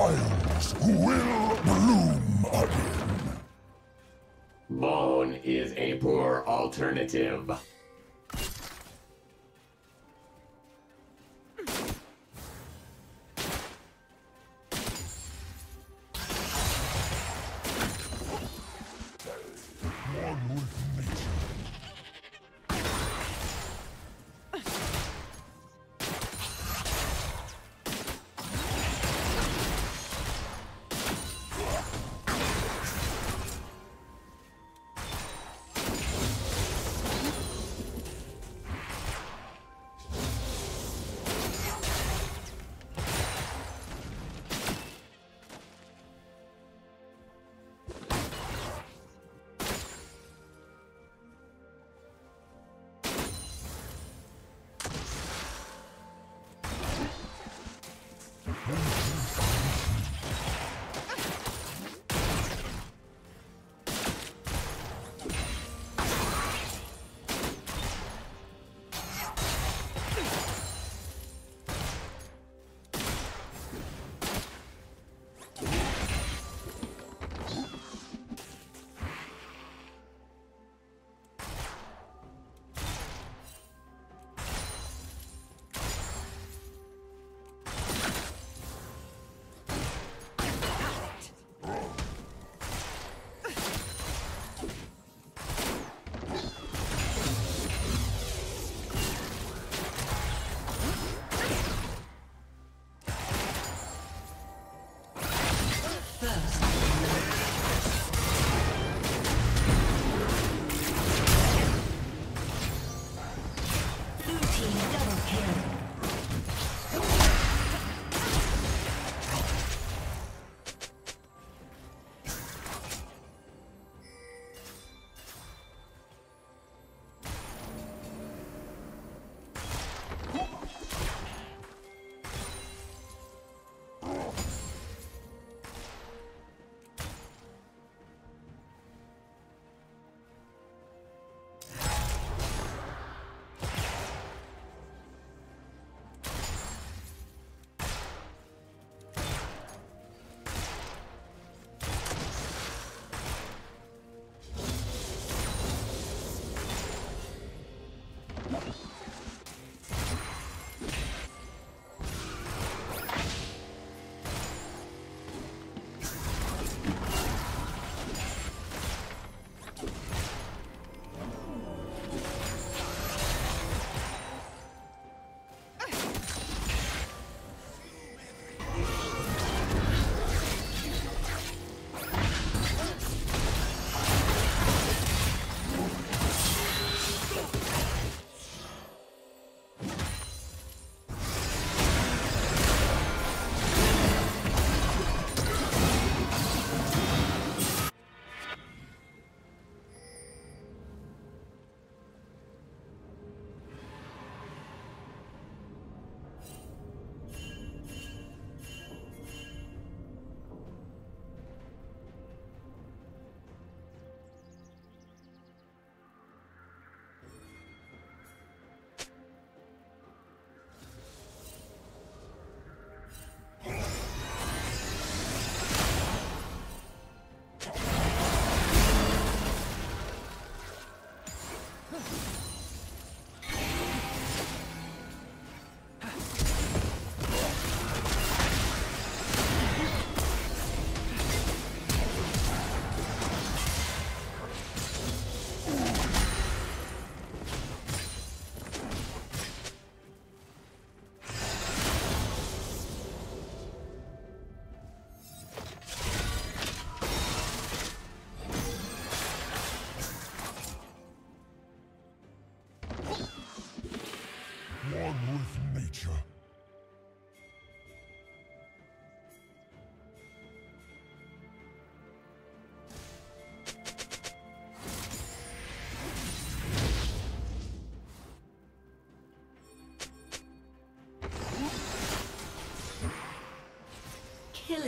Isles will bloom again. Bone is a poor alternative.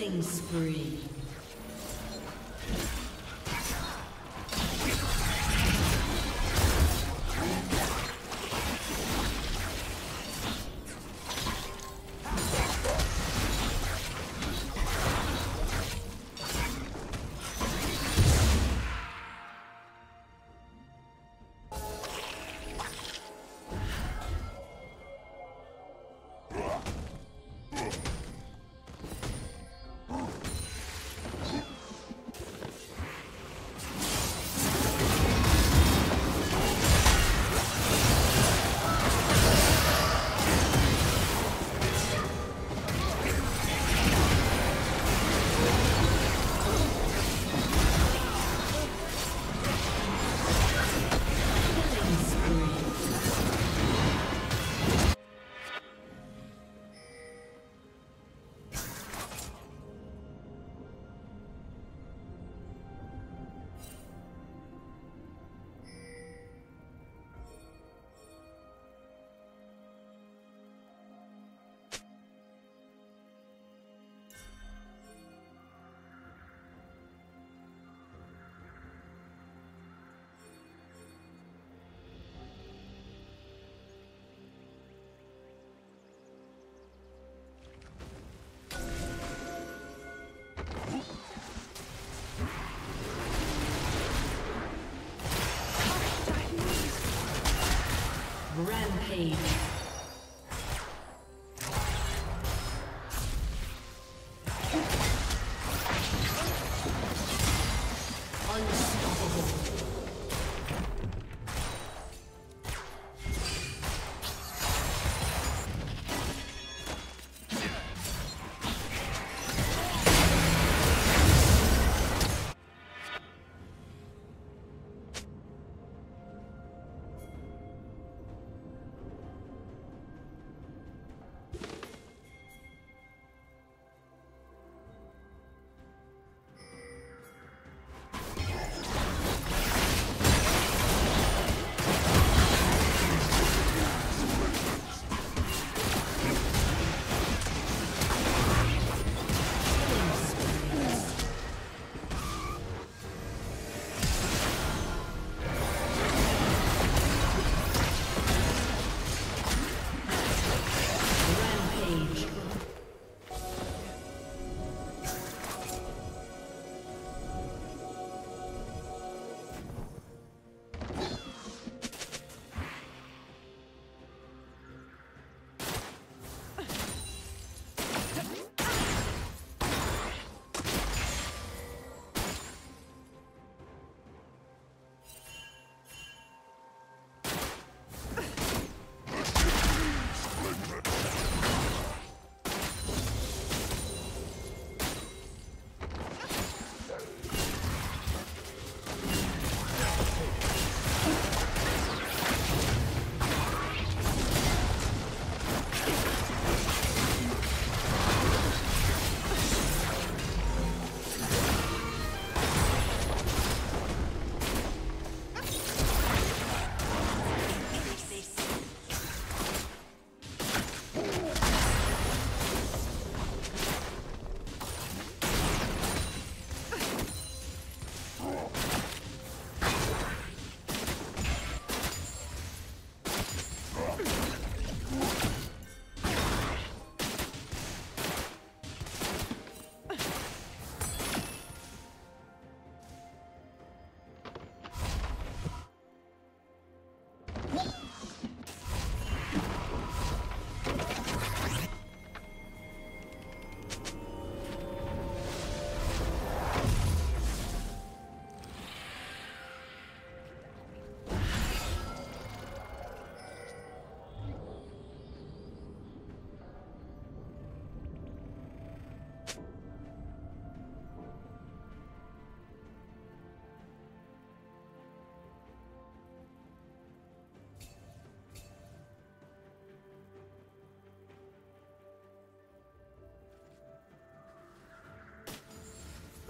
Killing spree. Rampage.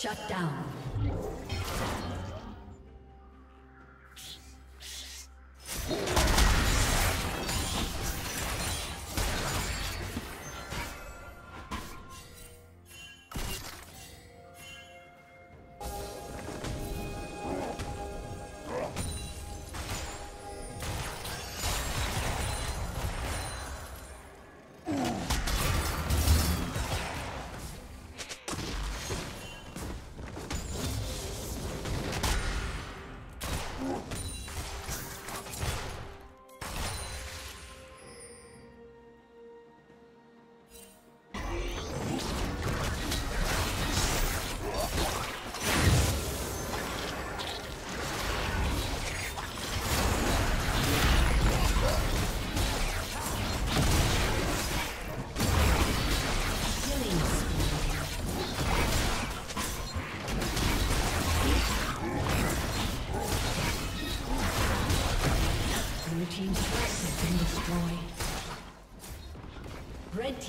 Shut down.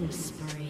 Killing spree.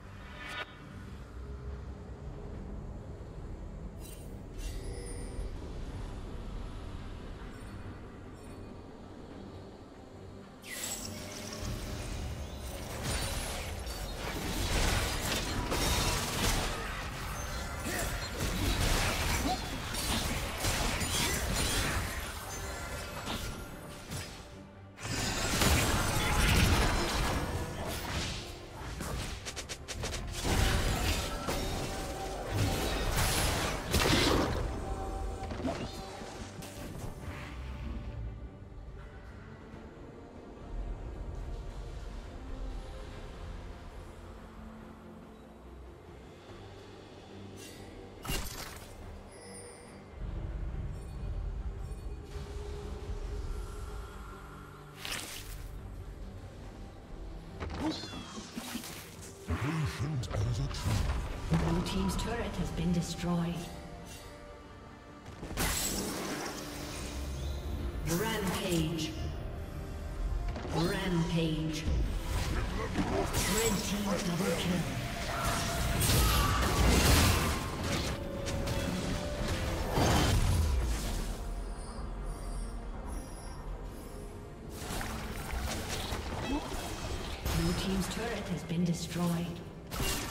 Patient as a tree. Blue Team's turret has been destroyed. Rampage. Rampage. Red Team double kill. Blue Team's turret has been destroyed. Thank you.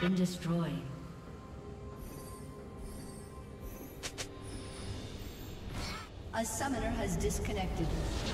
Been destroyed. A summoner has disconnected. A summoner has disconnected.